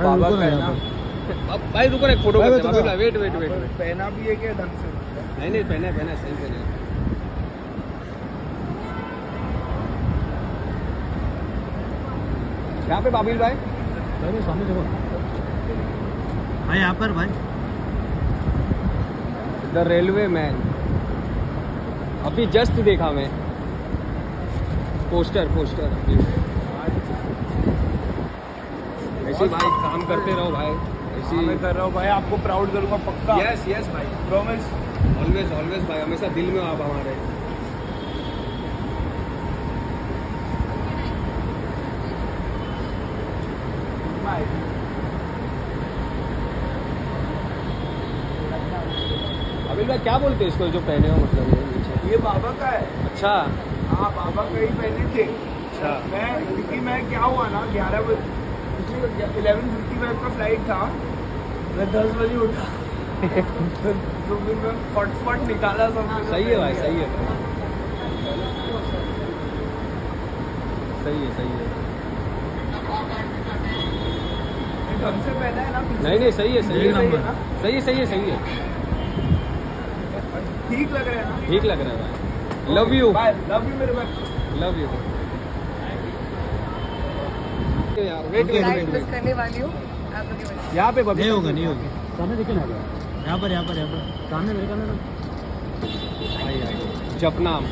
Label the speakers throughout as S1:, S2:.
S1: बाबा है
S2: भाई रुको ना फ़ोटो करते हैं। वेट वेट वेट वेट
S1: पहना भी है क्या ढंग से?
S2: नहीं नहीं पहना पहना सही पहना। यहाँ पे बाबिल भाई?
S3: भाई भाई, सामने देखो। भाई यहाँ पर भाई।
S2: द रेलवे मैन अभी जस्ट देखा मैं। पोस्टर पोस्टर ऐसे भाई काम करते रहो भाई। ऐसे
S1: मैं कर रहा हूँ भाई आपको प्राउड करूँगा पक्का।
S2: यस यस भाई।
S1: प्रॉमिस
S2: ऑलवेज ऑलवेज भाई हमेशा दिल में आप हमारे। भाई क्या बोलते हैं इसको जो पहने हो मतलब ये नीचे?
S1: ये बाबा का है।
S2: अच्छा।
S1: हाँ बाबा का ही पहने थे।
S2: अच्छा।
S1: मैं क्योंकि मैं क्या हुआ ना ग्यारह बजे इलेवन फिफ्टी फाइव का फ़्लाइट था। मैं दस बजे उठा। तो फिर मैं फटफट निकाला सब
S2: सही है भाई सही है। सही है सही है।
S1: ढंग से पहना है ना
S2: नहीं नहीं सही है सही है
S1: सही है
S2: सही है सही है
S1: ठीक लग रहा है
S2: ठीक लग रहा है लव यू
S1: लव यू मेरे भाई.
S2: लव यू
S4: हूँ।
S2: यहाँ पे
S3: नहीं होगा नहीं होगा. सामने देखिए ना यहाँ पर यहाँ पर यहाँ पर. सामने मेरे ना
S2: आई, आई। जपनाम।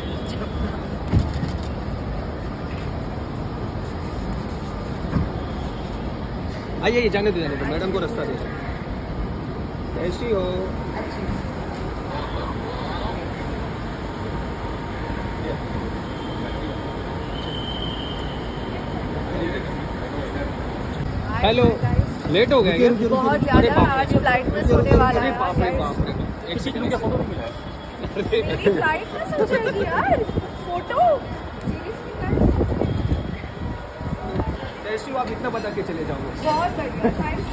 S2: आइए आइए, जाने दो जाने दो। मैडम को रास्ता दे। कैसी हो? हेलो लेट हो
S3: रुकिए,
S4: बहुत ज़्यादा आज फ़्लाइट मिस होने वाला है।
S2: बाप रे बाप रे। एक सेकंड का फ़ोटो मिला है?
S4: फ़्लाइट मिस हो जाएगी यार। फ़ोटो सीरियसली
S2: आप इतना बता के चले जाओगे।
S4: बहुत बढ़िया थैंक यू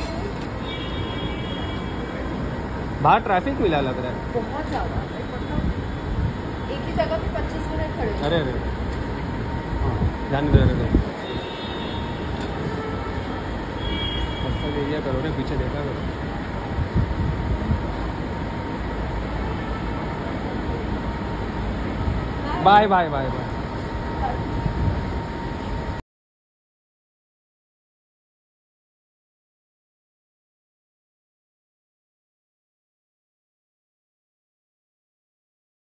S2: बाहर ट्रैफ़िक मिला लग रहा है।
S4: बहुत ज़्यादा। एक ही जगह पे पच्चीस मिनट खड़े
S2: अरे अरे। हाँ, जाने दो जाने दो लिया करो ना पीछे देखा करो। Bye bye bye bye